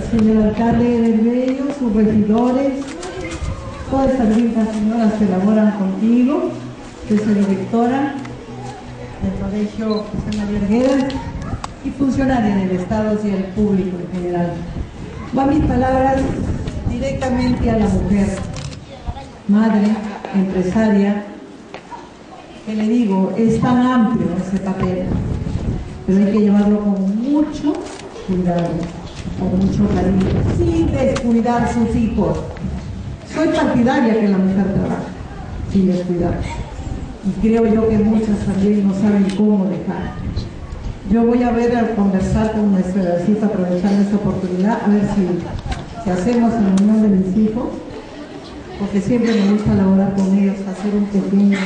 señor alcalde del Bello, sus regidores, todas estas lindas señoras que laboran contigo, que soy directora del Colegio José María Arguedas y funcionaria del Estado y el público en general. Van mis palabras directamente a la mujer, madre, empresaria, que le digo, es tan amplio ese papel, pero hay que llevarlo con mucho cuidado, con mucho cariño, sin descuidar sus hijos. Soy partidaria que la mujer trabaje, sin descuidar. Y creo yo que muchas también no saben cómo dejar. Yo voy a ver, a conversar con nuestra Edacita, aprovechando esta oportunidad, a ver si, si hacemos en unión de mis hijos, porque siempre me gusta laborar con ellos, hacer un pequeño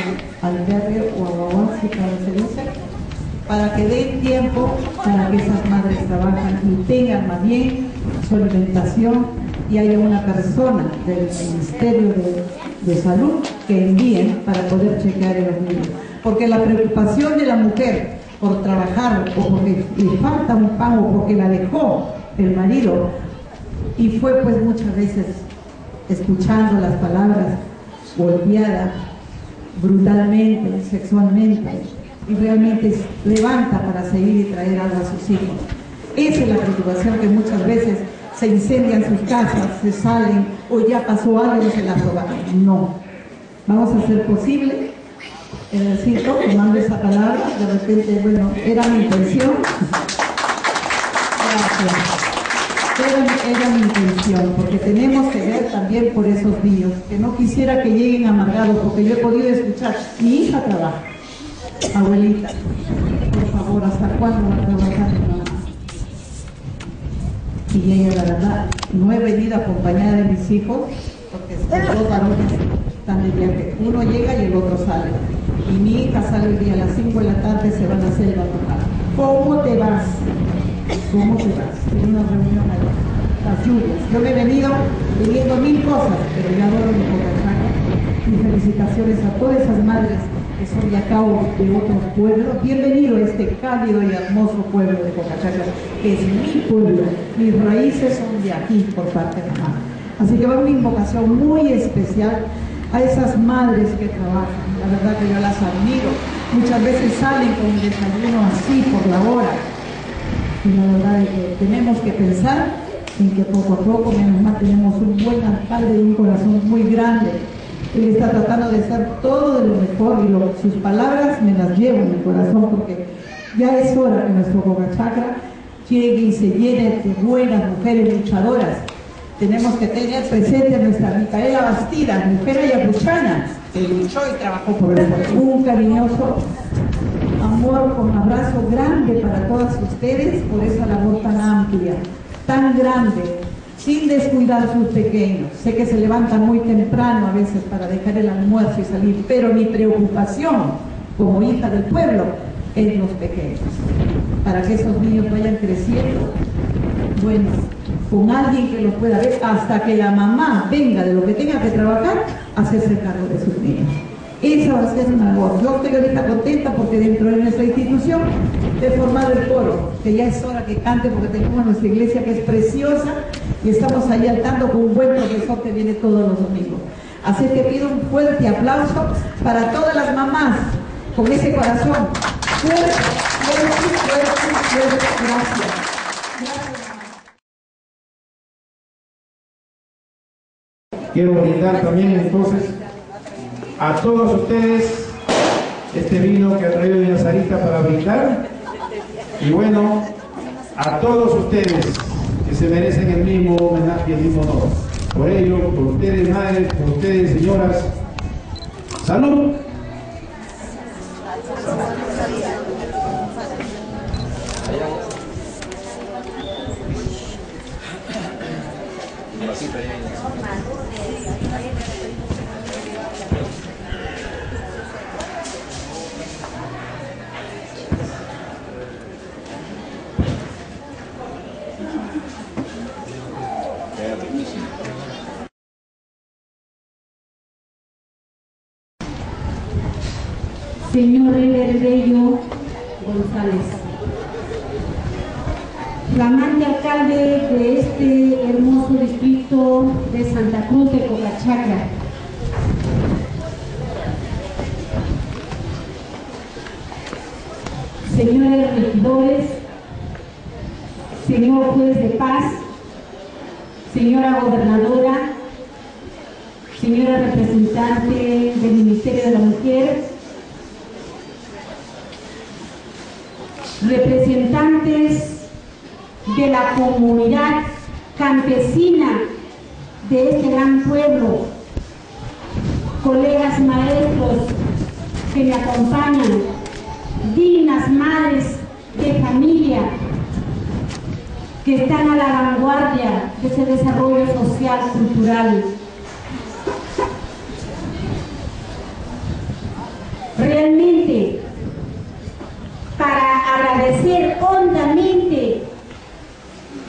albergue o aguaguasi, como se dice, para que den tiempo para que esas madres trabajen y tengan más bien su alimentación y haya una persona del Ministerio de, de Salud que envíen para poder chequear a los niños. Porque la preocupación de la mujer por trabajar o porque le falta un pan o porque la dejó el marido y fue pues muchas veces escuchando las palabras golpeada brutalmente, sexualmente y realmente levanta para seguir y traer algo a sus hijos. Esa es la preocupación que muchas veces se incendian sus casas, se salen o ya pasó algo y se las robaron. No. Vamos a hacer posible Edgarcito, tomando esa palabra, de repente, bueno, era mi intención. Gracias. Era, mi intención, porque tenemos que ver también por esos niños, que no quisiera que lleguen amargados, porque yo he podido escuchar, mi hija trabaja, abuelita, por favor, ¿hasta cuándo va a trabajar mi mamá? Y ella, la verdad, no he venido acompañada de mis hijos, porque son dos varones de viaje, uno llega y el otro sale y mi hija sale el día a las 5 de la tarde, se van a hacer el tocar. ¿Cómo te vas? ¿Cómo te vas? En una reunión allá. Las lluvias. Yo me he venido viviendo mil cosas, pero yo adoro mi Cocachaca. Mis felicitaciones a todas esas madres que son de acá de otros pueblos. Bienvenido a este cálido y hermoso pueblo de Cocachaca, que es mi pueblo. Mis raíces son de aquí por parte de mamá. Así que va una invocación muy especial a esas madres que trabajan. La verdad que yo las admiro. Muchas veces salen con un desayuno así por la hora. Y la verdad es que tenemos que pensar en que poco a poco, menos mal, tenemos un buen alcalde y un corazón muy grande. Él está tratando de hacer todo de lo mejor y sus palabras me las llevo en el corazón porque ya es hora que nuestro Boca Chakra llegue y se llene de buenas mujeres luchadoras. Tenemos que tener presente a nuestra Micaela Bastida, mujer ayacuchana, que luchó y trabajó por el Un cariñoso amor con abrazo grande para todas ustedes por esa labor tan amplia, tan grande, sin descuidar a sus pequeños. Sé que se levantan muy temprano a veces para dejar el almuerzo y salir, pero mi preocupación como hija del pueblo es los pequeños, para que esos niños vayan creciendo buenos con alguien que los pueda ver hasta que la mamá venga de lo que tenga que trabajar hacerse cargo de sus niños. Esa va a ser una labor. Yo estoy ahorita contenta porque dentro de nuestra institución he formado el coro, que ya es hora que cante porque tenemos nuestra iglesia que es preciosa y estamos ahí al tanto con un buen profesor que viene todos los domingos. Así que pido un fuerte aplauso para todas las mamás con ese corazón. Fuerte, fuerte, fuerte, fuerte. Gracias. Quiero brindar también entonces a todos ustedes este vino que ha traído Doña Sarita para brindar. Y bueno, a todos ustedes que se merecen el mismo homenaje y el mismo honor. Por ello, por ustedes madres, por ustedes señoras, salud. Señor Bello González. flamante alcalde de este hermoso distrito de Santa Cruz de Cocachacra. Señores regidores, señor juez de paz, señora gobernadora, señora representante del Ministerio de la Mujer, representantes de la comunidad campesina de este gran pueblo, colegas maestros que me acompañan, dignas madres de familia que están a la vanguardia de ese desarrollo social, cultural. Realmente, agradecer hondamente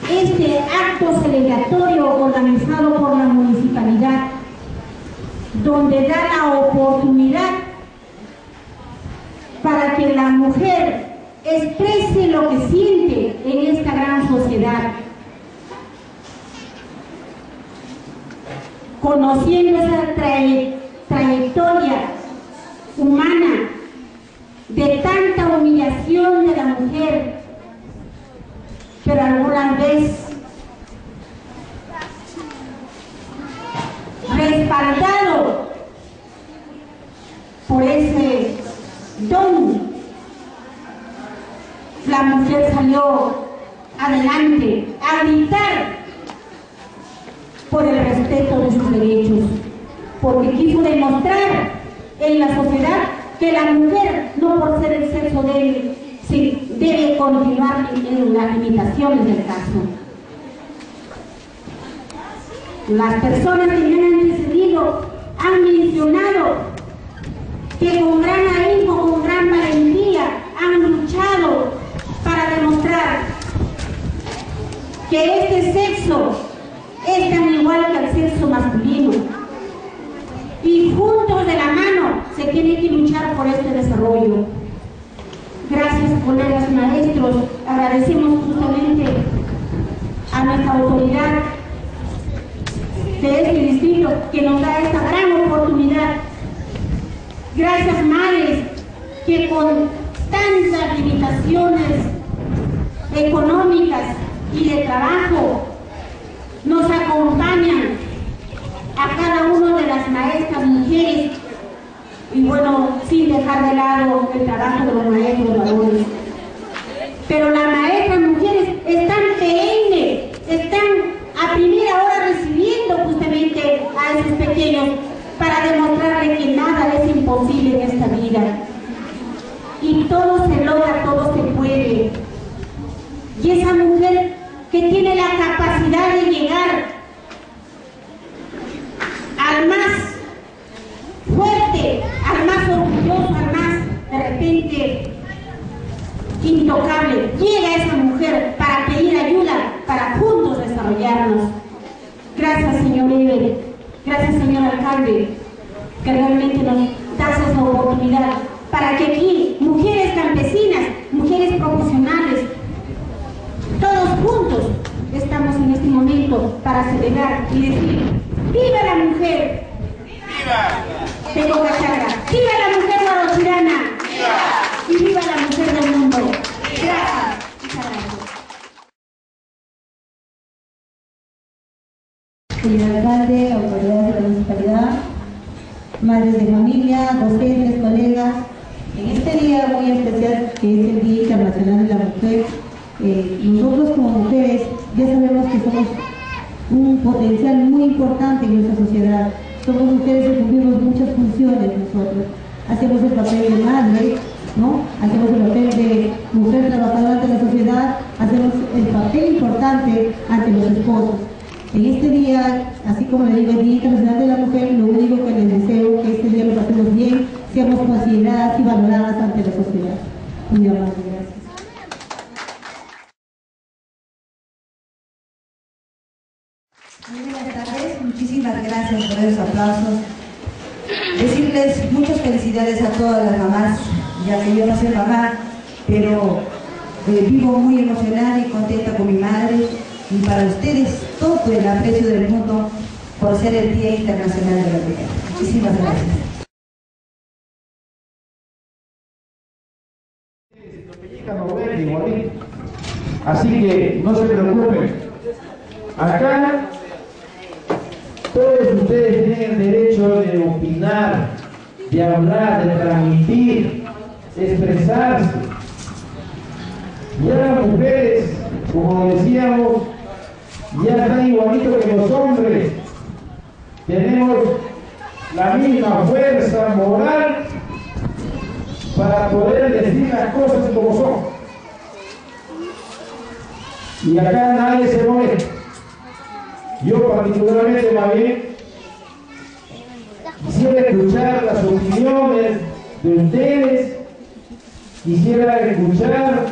este acto celebratorio organizado por la municipalidad, donde da la oportunidad para que la mujer exprese lo que siente en esta gran sociedad. Conociendo esa trayectoria humana de tanta humillación mujer, pero alguna vez respaldado por ese don, la mujer salió adelante a gritar por el respeto de sus derechos, porque quiso demostrar en la sociedad que la mujer, no por ser el sexo débil, debe continuar en las limitaciones del caso. Las personas que me han antecedido han mencionado que con gran ahínco, con gran valentía, han luchado para demostrar que este sexo es tan igual que el sexo masculino. Y juntos de la mano se tiene que luchar por este desarrollo. Gracias, colegas maestros. Agradecemos justamente a nuestra autoridad de este distrito que nos da esta gran oportunidad. Gracias, madres, que con tantas limitaciones económicas y de trabajo nos acompañan a cada una de las maestras mujeres y bueno, sin dejar de lado el trabajo de los maestros varones. Pero las maestras mujeres están perennes, están a primera hora recibiendo justamente a esos pequeños para demostrarles que nada es imposible en esta vida. Y todo se logra, todo se puede. Y esa mujer que tiene la capacidad de llegar al más fuerte, al más orgulloso, al más de repente intocable. Llega esa mujer para pedir ayuda, para juntos desarrollarnos. Gracias, señor Eber. Gracias, señor alcalde, que realmente nos das esa oportunidad para que aquí, mujeres campesinas, mujeres profesionales, todos juntos estamos en este momento para celebrar y decir, ¡Viva la mujer! ¡Viva! Tengo cachara. ¡Viva la mujer guarochirana! ¡Viva! Y viva la mujer Señor alcalde, autoridades de la municipalidad, madres de familia, docentes, colegas, en este día muy especial que es el Día Internacional de la Mujer, eh, nosotros como mujeres ya sabemos que somos un potencial muy importante en nuestra sociedad. Somos mujeres que cumplimos muchas funciones nosotros. Hacemos el papel de madre, ¿no? Hacemos el papel de mujer trabajadora ante la sociedad, hacemos el papel importante ante los esposos. En este día, así como le digo Día Internacional de la Mujer, lo único que les deseo es que este día lo pasemos bien, seamos consideradas y valoradas ante la sociedad. Muy gracias. Muchísimas gracias por esos aplausos. Decirles muchas felicidades a todas las mamás, ya que yo no soy mamá, pero eh, vivo muy emocionada y contenta con mi madre y para ustedes todo el aprecio del mundo por ser el Día Internacional de la Mujer. Muchísimas gracias. Así que no se preocupen. Acá todos ustedes tienen el derecho de opinar, de hablar, de transmitir, de expresarse. Ya las mujeres, como decíamos, ya están igualitos que los hombres. Tenemos la misma fuerza moral para poder decir las cosas como son. Y acá nadie se mueve. Yo particularmente más bien quisiera escuchar las opiniones de ustedes, quisiera escuchar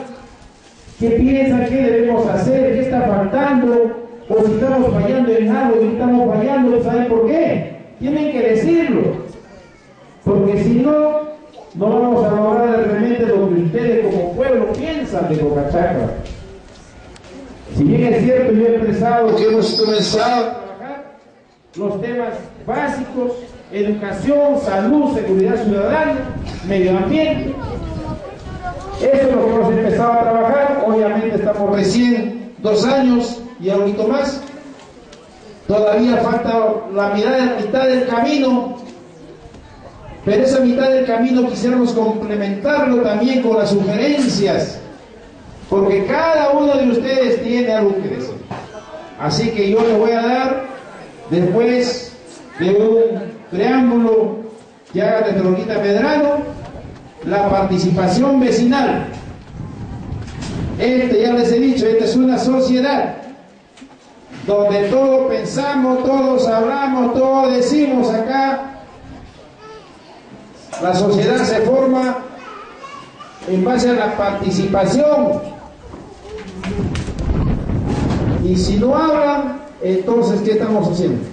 qué piensan, qué debemos hacer, qué está faltando, o si estamos fallando en algo, si estamos fallando, ¿saben por qué? Tienen que decirlo, porque si no, no vamos a lograr realmente lo que ustedes como pueblo piensan de Chacra. Si bien es cierto, yo he expresado que hemos comenzado a trabajar los temas básicos, educación, salud, seguridad ciudadana, medio ambiente. Eso es lo que hemos empezado a trabajar. Obviamente estamos recién dos años y ahorita más. Todavía falta la mitad, mitad del camino, pero esa mitad del camino quisiéramos complementarlo también con las sugerencias porque cada uno de ustedes tiene algo que decir. Así que yo les voy a dar, después de un preámbulo que haga de Tronita Medrano, la participación vecinal. Este, ya les he dicho, esta es una sociedad donde todos pensamos, todos hablamos, todos decimos acá. La sociedad se forma en base a la participación y si no hablan, entonces, ¿qué estamos haciendo?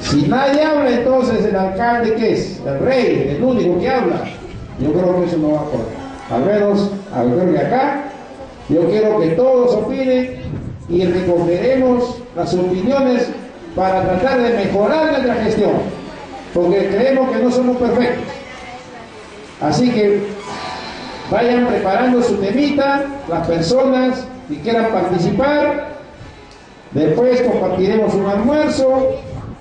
Si nadie habla, entonces el alcalde, ¿qué es? El rey, el único que habla. Yo creo que eso no va a poder. Al menos, al ver de acá, yo quiero que todos opinen y recogeremos las opiniones para tratar de mejorar nuestra gestión. Porque creemos que no somos perfectos. Así que vayan preparando su temita, las personas si quieran participar. Después compartiremos un almuerzo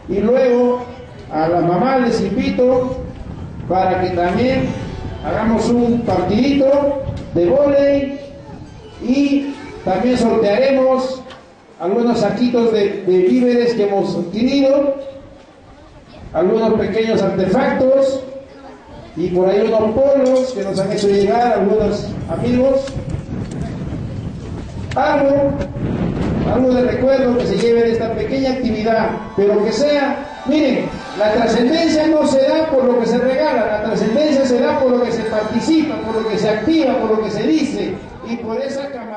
y luego a la mamá les invito para que también hagamos un partidito de volei y también sortearemos algunos saquitos de, de víveres que hemos adquirido, algunos pequeños artefactos y por ahí unos polos que nos han hecho llegar algunos amigos algo, algo de recuerdo que se lleve de esta pequeña actividad, pero que sea, miren, la trascendencia no se da por lo que se regala, la trascendencia se da por lo que se participa, por lo que se activa, por lo que se dice y por esa camaradería.